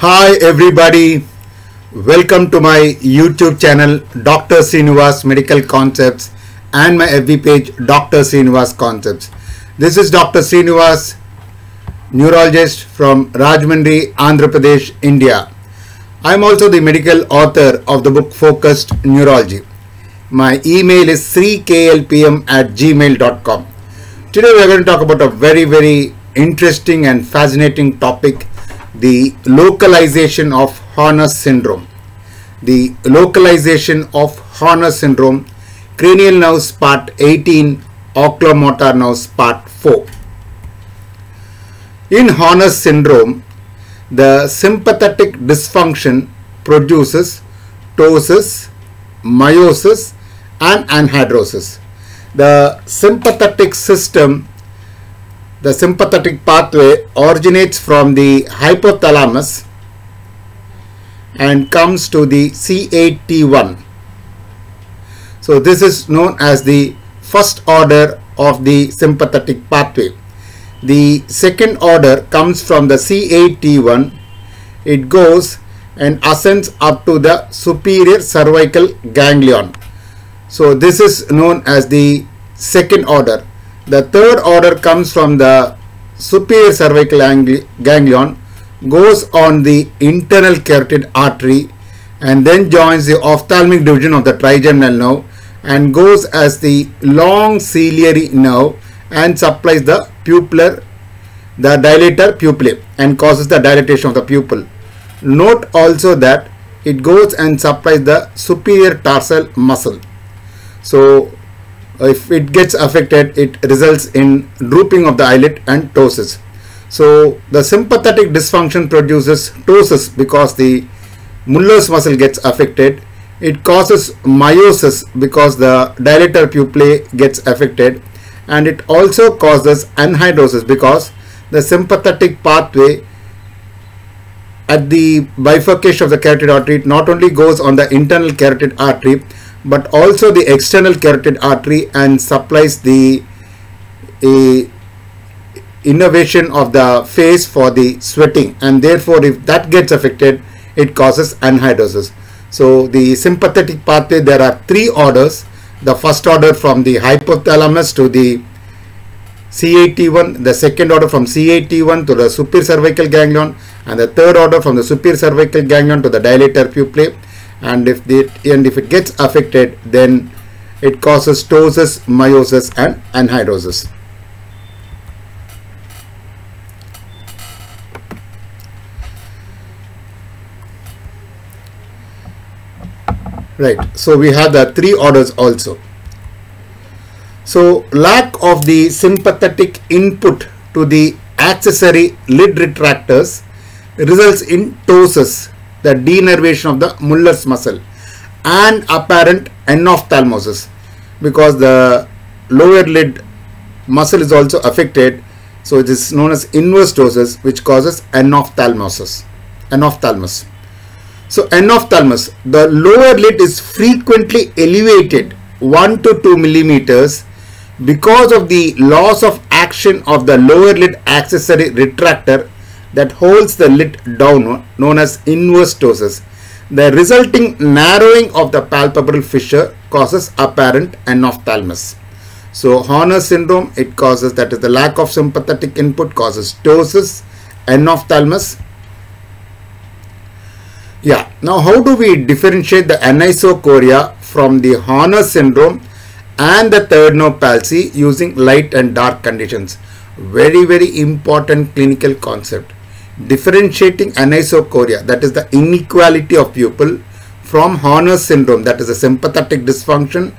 Hi everybody, welcome to my YouTube channel Dr. Sreenivas Medical Concepts and my FB page Dr. Sreenivas Concepts. This is Dr. Sreenivas, neurologist from Rajahmundry, Andhra Pradesh, India. I am also the medical author of the book Focused Neurology. My email is 3klpm at gmail.com. Today we are going to talk about a very very interesting and fascinating topic the localization of Horner syndrome. The localization of Horner syndrome, cranial nerves part 18, oculomotor nerves part 4. In Horner syndrome, the sympathetic dysfunction produces ptosis, miosis and anhidrosis. The sympathetic system the sympathetic pathway originates from the hypothalamus and comes to the C8T1. So this is known as the first order of the sympathetic pathway. The second order comes from the C8T1. It goes and ascends up to the superior cervical ganglion. So this is known as the second order the third order comes from the superior cervical ganglion, goes on the internal carotid artery and then joins the ophthalmic division of the trigeminal nerve and goes as the long ciliary nerve and supplies the pupillar, the dilator pupillae and causes the dilatation of the pupil. Note also that it goes and supplies the superior tarsal muscle. So if it gets affected it results in drooping of the eyelid and ptosis. So the sympathetic dysfunction produces ptosis because the Muller's muscle gets affected. It causes miosis because the dilator pupillae gets affected. And it also causes anhidrosis because the sympathetic pathway at the bifurcation of the carotid artery it not only goes on the internal carotid artery but also the external carotid artery and supplies the innervation of the face for the sweating. And therefore if that gets affected it causes anhidrosis. So the sympathetic pathway there are three orders. The first order from the hypothalamus to the C8T1, the second order from C8T1 to the superior cervical ganglion and the third order from the superior cervical ganglion to the dilator pupillae and if the and if it gets affected then it causes ptosis, miosis and anhidrosis. Right, so we have the three orders also. So lack of the sympathetic input to the accessory lid retractors results in ptosis the denervation of the Muller's muscle and apparent enophthalmosis because the lower lid muscle is also affected. So it is known as inverse ptosis which causes enophthalmosis enophthalmos so enophthalmos the lower lid is frequently elevated 1 to 2 millimeters because of the loss of action of the lower lid accessory retractor that holds the lid down known as inverse ptosis. The resulting narrowing of the palpebral fissure causes apparent enophthalmos. So Horner syndrome, it causes that is the lack of sympathetic input causes ptosis, enophthalmos. Yeah, now how do we differentiate the anisocoria from the Horner syndrome and the third nerve palsy using light and dark conditions? Very, very important clinical concept differentiating anisocoria that is the inequality of pupil from Horner syndrome that is a sympathetic dysfunction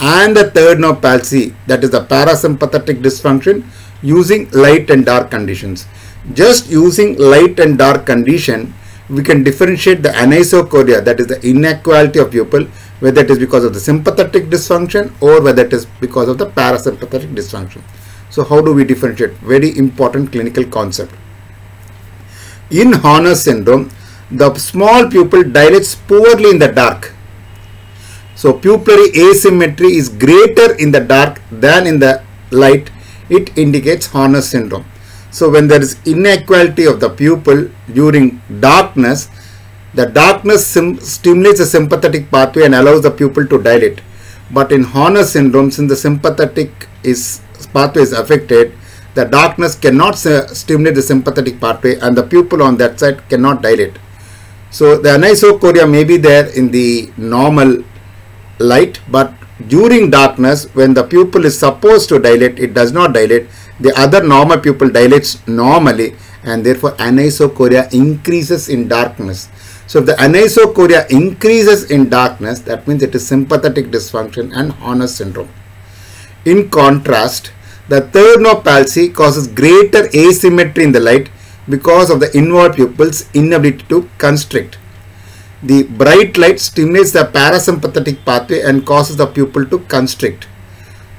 and the third nerve palsy that is the parasympathetic dysfunction using light and dark conditions. Just using light and dark condition we can differentiate the anisocoria that is the inequality of pupil whether it is because of the sympathetic dysfunction or whether it is because of the parasympathetic dysfunction. So how do we differentiate? Very important clinical concept. In Horner syndrome, the small pupil dilates poorly in the dark. So pupillary asymmetry is greater in the dark than in the light. It indicates Horner syndrome. So when there is inequality of the pupil during darkness, the darkness stimulates the sympathetic pathway and allows the pupil to dilate. But in Horner syndrome, since the sympathetic is pathway is affected, the darkness cannot stimulate the sympathetic pathway and the pupil on that side cannot dilate. So the anisocoria may be there in the normal light but during darkness when the pupil is supposed to dilate it does not dilate the other normal pupil dilates normally and therefore anisocoria increases in darkness. So if the anisocoria increases in darkness that means it is sympathetic dysfunction and Horner syndrome. In contrast the third nerve palsy causes greater asymmetry in the light because of the involved pupil's inability to constrict. The bright light stimulates the parasympathetic pathway and causes the pupil to constrict.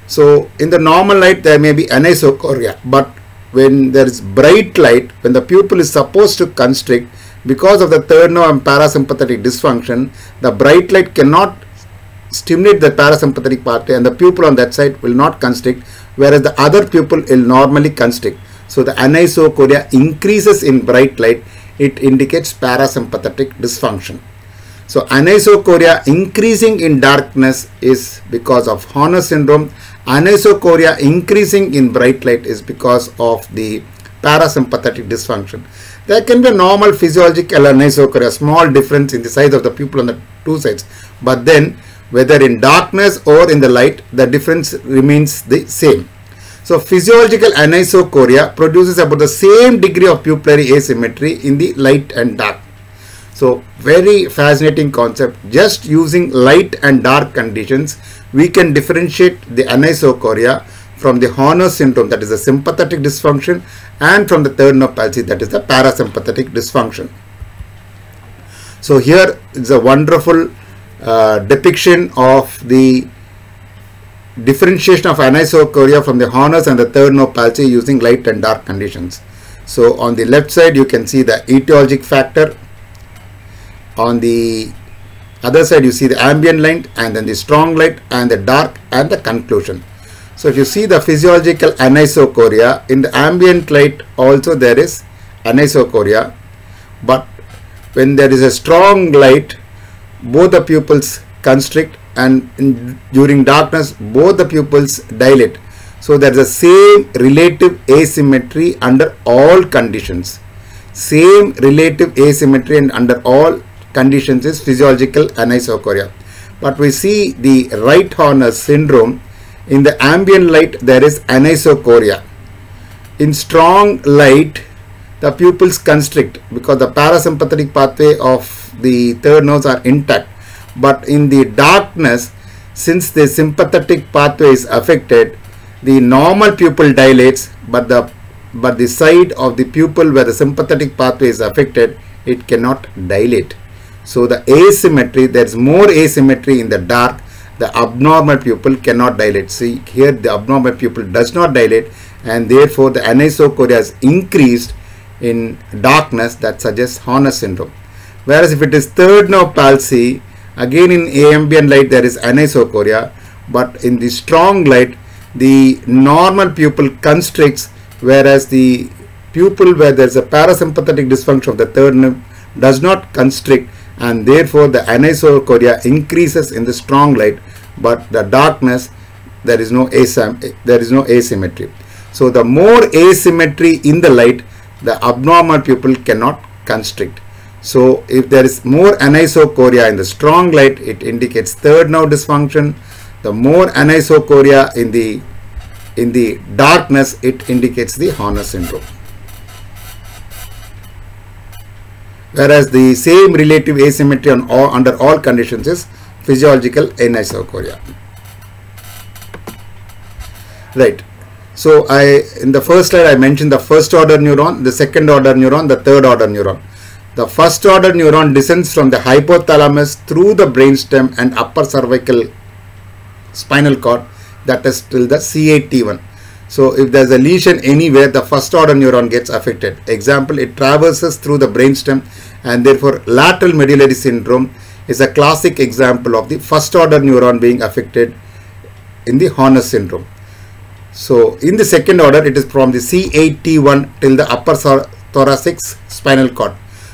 So in the normal light there may be anisocoria but when there is bright light when the pupil is supposed to constrict because of the third nerve and parasympathetic dysfunction the bright light cannot stimulate the parasympathetic pathway and the pupil on that side will not constrict whereas the other pupil will normally constrict. So the anisocoria increases in bright light, it indicates parasympathetic dysfunction. So anisocoria increasing in darkness is because of Horner syndrome. Anisocoria increasing in bright light is because of the parasympathetic dysfunction. There can be a normal physiological anisocoria, small difference in the size of the pupil on the two sides. But then whether in darkness or in the light the difference remains the same. So physiological anisocoria produces about the same degree of pupillary asymmetry in the light and dark. So very fascinating concept. Just using light and dark conditions we can differentiate the anisocoria from the Horner syndrome that is a sympathetic dysfunction and from the third nerve palsy that is the parasympathetic dysfunction. So here is a wonderful uh, depiction of the differentiation of anisocoria from the Horner's and the third nerve palsy using light and dark conditions. So on the left side you can see the etiologic factor. On the other side you see the ambient light and then the strong light and the dark and the conclusion. So if you see the physiological anisocoria in the ambient light also there is anisocoria but when there is a strong light both the pupils constrict and in, during darkness both the pupils dilate. So there is a same relative asymmetry under all conditions. Same relative asymmetry and under all conditions is physiological anisocoria. But we see the right Horner syndrome in the ambient light there is anisocoria. In strong light the pupils constrict because the parasympathetic pathway of the third nerves are intact. But in the darkness since the sympathetic pathway is affected the normal pupil dilates but the but the side of the pupil where the sympathetic pathway is affected it cannot dilate. So the asymmetry there is more asymmetry in the dark the abnormal pupil cannot dilate. See here the abnormal pupil does not dilate and therefore the anisocoria is increased in darkness that suggests Horner syndrome Whereas if it is third nerve palsy, again in ambient light there is anisocoria, but in the strong light the normal pupil constricts whereas the pupil where there is a parasympathetic dysfunction of the third nerve does not constrict and therefore the anisocoria increases in the strong light but the darkness there is no there is no asymmetry. So the more asymmetry in the light the abnormal pupil cannot constrict. So if there is more anisocoria in the strong light, it indicates third nerve dysfunction. The more anisocoria in the in the darkness, it indicates the Horner syndrome. Whereas the same relative asymmetry on all, under all conditions is physiological anisocoria. Right. So I in the first slide I mentioned the first order neuron, the second order neuron, the third order neuron. The first order neuron descends from the hypothalamus through the brainstem and upper cervical spinal cord that is till the C8T1. So if there is a lesion anywhere, the first order neuron gets affected. Example, it traverses through the brainstem and therefore lateral medullary syndrome is a classic example of the first order neuron being affected in the Horner syndrome. So in the second order, it is from the C8T1 till the upper thoracic spinal cord.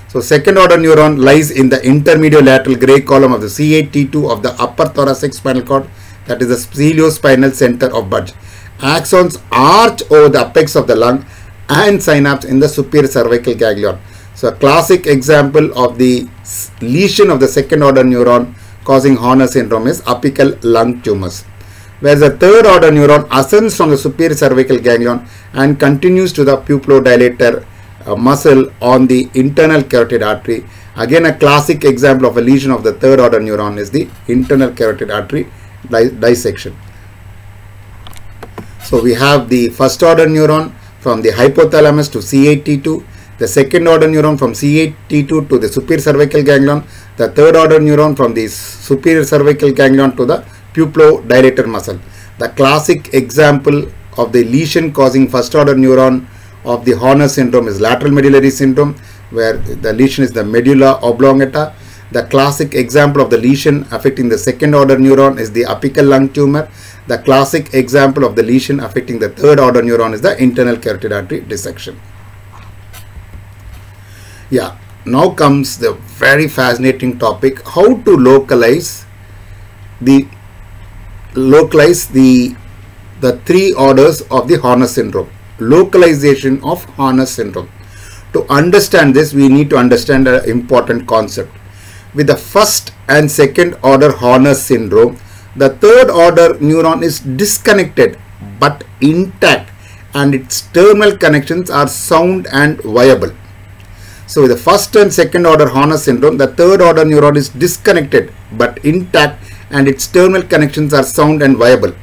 So second order neuron lies in the intermediolateral gray column of the C8T2 of the upper thoracic spinal cord that is the ciliospinal center of Budge. Axons arch over the apex of the lung and synapse in the superior cervical ganglion. So a classic example of the lesion of the second order neuron causing Horner syndrome is apical lung tumors. Whereas the third order neuron ascends from the superior cervical ganglion and continues to the pupillodilator muscle on the internal carotid artery. Again a classic example of a lesion of the third order neuron is the internal carotid artery di dissection. So we have the first order neuron from the hypothalamus to C8T2, the second order neuron from C8T2 to the superior cervical ganglion, the third order neuron from the superior cervical ganglion to the pupillodilator muscle. The classic example of the lesion causing first order neuron of the Horner syndrome is lateral medullary syndrome where the lesion is the medulla oblongata. The classic example of the lesion affecting the second order neuron is the apical lung tumor the classic example of the lesion affecting the third order neuron is the internal carotid artery dissection. Yeah, now comes the very fascinating topic how to localize the localize the the three orders of the Horner syndrome localization of Horner syndrome to understand this we need to understand an important concept with the first and second order Horner syndrome the third order neuron is disconnected but intact and its terminal connections are sound and viable. So with the first and second order Horner syndrome, the third order neuron is disconnected but intact and its terminal connections are sound and viable.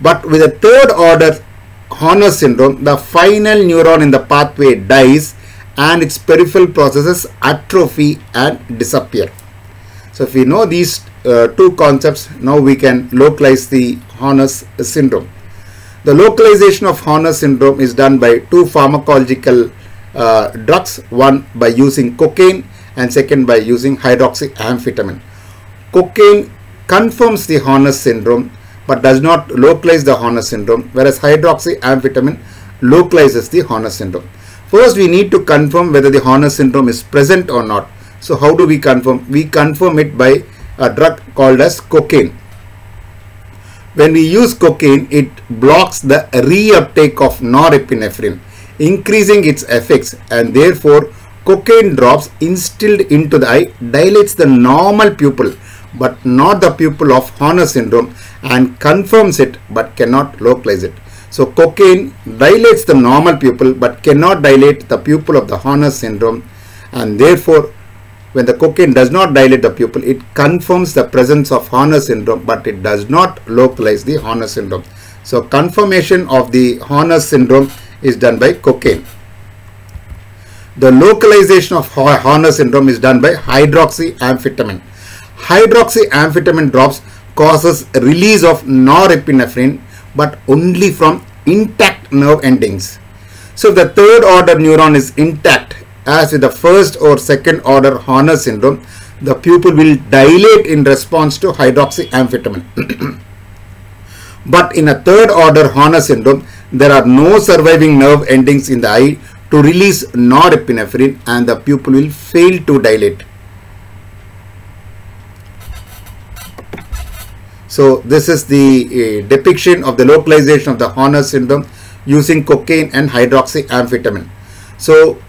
But with the third order Horner syndrome, the final neuron in the pathway dies and its peripheral processes atrophy and disappear. So if we know these uh, two concepts, now we can localize the Horner's syndrome. The localization of Horner syndrome is done by two pharmacological uh, drugs, one by using cocaine and second by using hydroxyamphetamine. Cocaine confirms the Horner syndrome but does not localize the Horner syndrome whereas hydroxyamphetamine localizes the Horner syndrome. First we need to confirm whether the Horner syndrome is present or not. So how do we confirm? We confirm it by a drug called as cocaine. When we use cocaine, it blocks the reuptake of norepinephrine, increasing its effects and therefore cocaine drops instilled into the eye dilates the normal pupil but not the pupil of Horner syndrome and confirms it but cannot localize it. So cocaine dilates the normal pupil but cannot dilate the pupil of the Horner syndrome and therefore when the cocaine does not dilate the pupil, it confirms the presence of Horner syndrome, but it does not localize the Horner syndrome. So confirmation of the Horner syndrome is done by cocaine. The localization of Horner syndrome is done by hydroxyamphetamine. Hydroxyamphetamine drops causes release of norepinephrine but only from intact nerve endings. So if the third order neuron is intact, as with the first or second order Horner syndrome, the pupil will dilate in response to hydroxyamphetamine. but in a third order Horner syndrome, there are no surviving nerve endings in the eye to release norepinephrine and the pupil will fail to dilate. So this is the uh, depiction of the localization of the Horner syndrome using cocaine and hydroxyamphetamine. So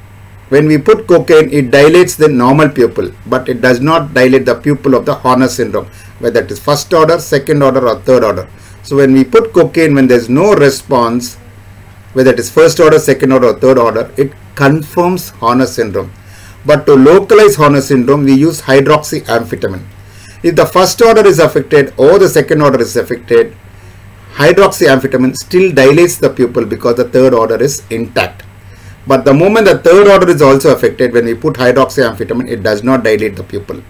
when we put cocaine, it dilates the normal pupil, but it does not dilate the pupil of the Horner syndrome, whether it is first order, second order or third order. So when we put cocaine, when there is no response, whether it is first order, second order or third order, it confirms Horner syndrome. But to localize Horner syndrome, we use hydroxyamphetamine. If the first order is affected or the second order is affected, hydroxyamphetamine still dilates the pupil because the third order is intact. But the moment the third order is also affected, when we put hydroxyamphetamine, it does not dilate the pupil.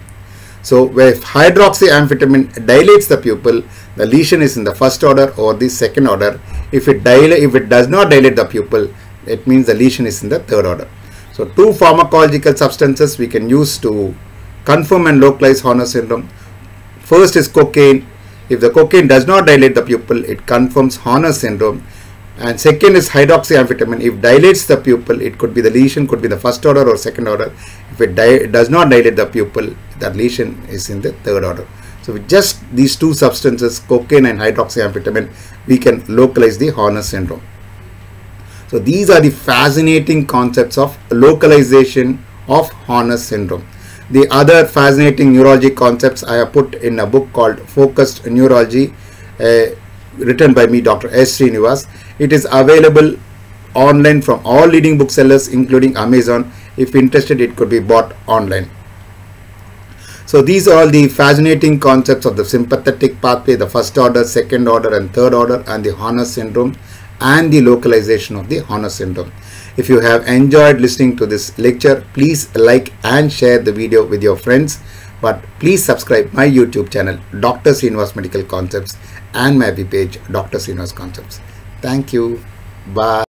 So if hydroxyamphetamine dilates the pupil, the lesion is in the first order or the second order. If it if it does not dilate the pupil, it means the lesion is in the third order. So two pharmacological substances we can use to confirm and localize Horner syndrome. First is cocaine. If the cocaine does not dilate the pupil, it confirms Horner syndrome and second is hydroxyamphetamine if dilates the pupil it could be the lesion could be the first order or second order if it does not dilate the pupil, that lesion is in the third order. So with just these two substances, cocaine and hydroxyamphetamine, we can localize the Horner syndrome. So these are the fascinating concepts of localization of Horner syndrome. The other fascinating neurology concepts I have put in a book called Focused Neurology, uh, written by me, Dr. S. Sreenivas. It is available online from all leading booksellers, including Amazon. If interested, it could be bought online. So these are all the fascinating concepts of the sympathetic pathway, the first order, second order and third order and the Horner syndrome and the localization of the Horner syndrome. If you have enjoyed listening to this lecture, please like and share the video with your friends. But please subscribe my YouTube channel, Dr. Sreenivas Medical Concepts and my web page, Dr. Sreenivas Concepts. Thank you. Bye.